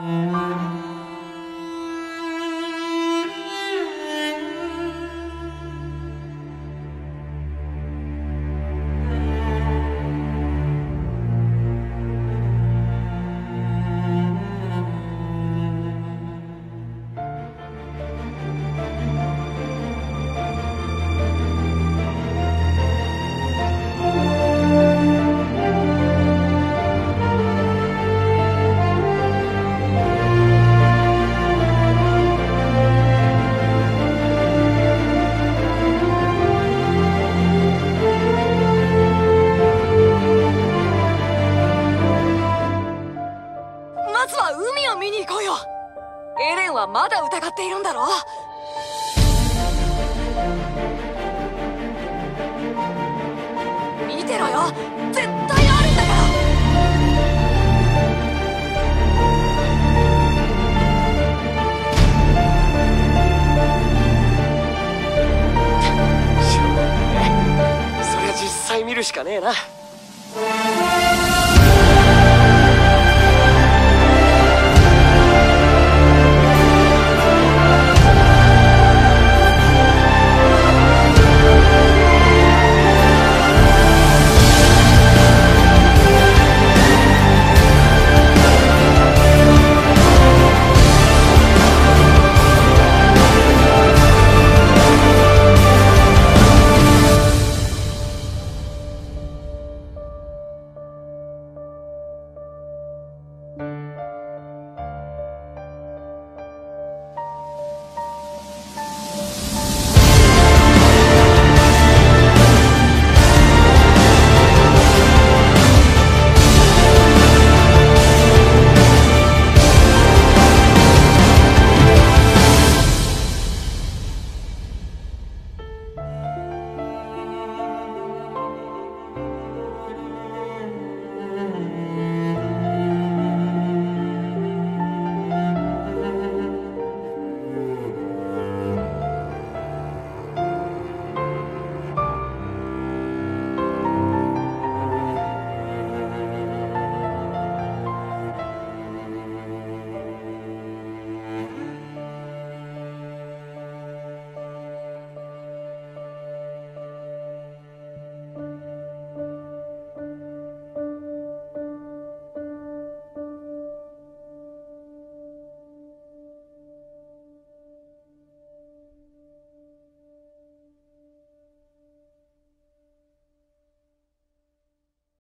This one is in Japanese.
mm まずは海を見に行こうよ。エレンはまだ疑っているんだろ見てろよ。絶対あるんだから。しょうがねえそりゃ実際見るしかねえな。